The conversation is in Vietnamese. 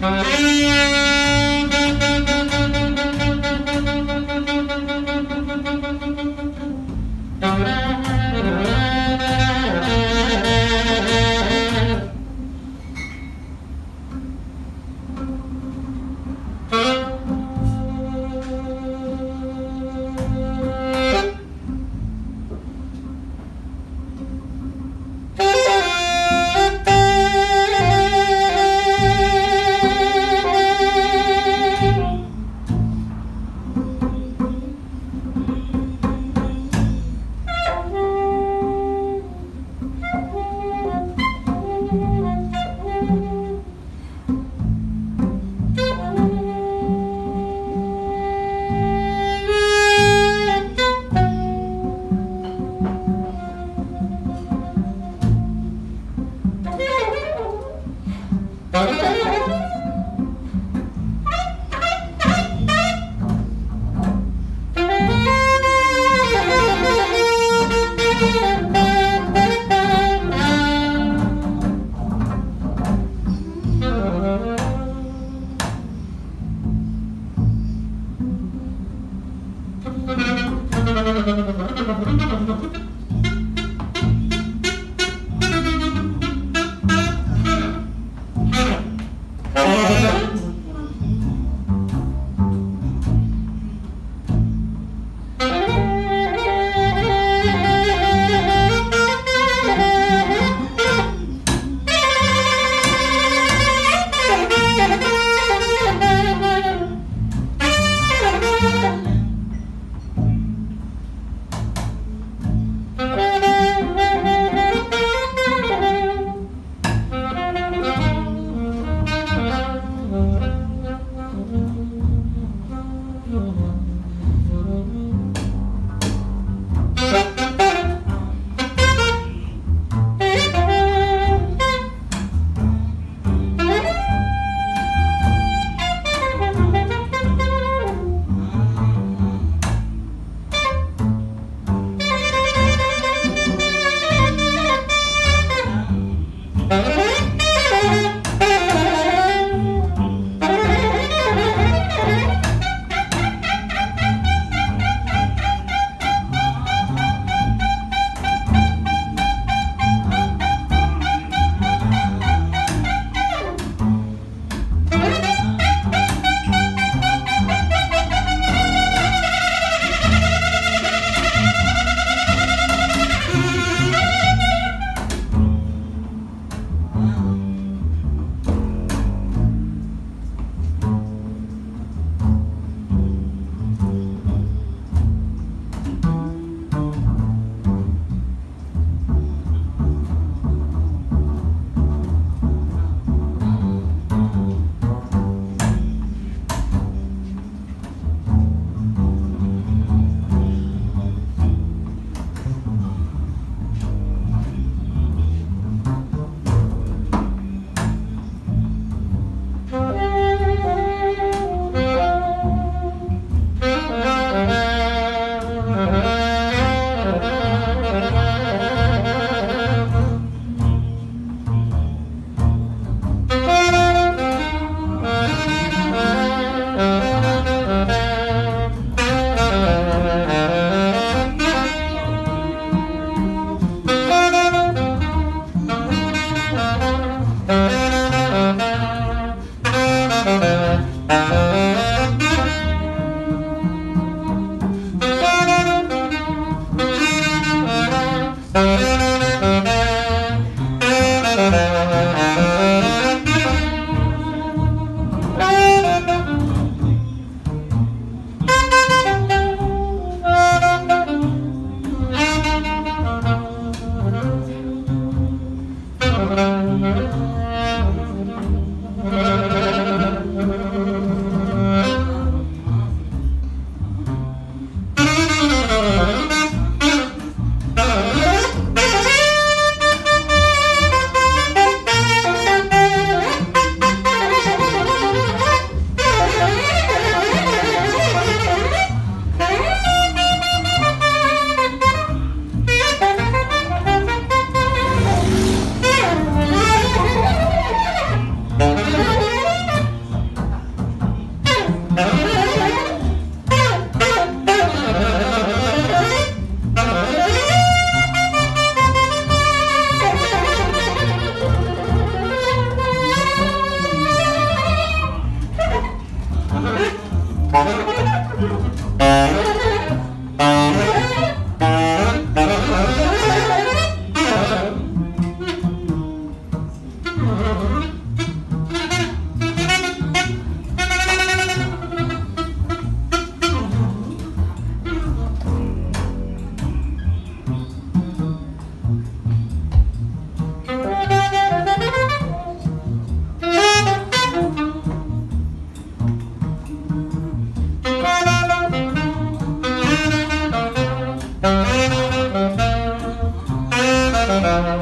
Thank you. Música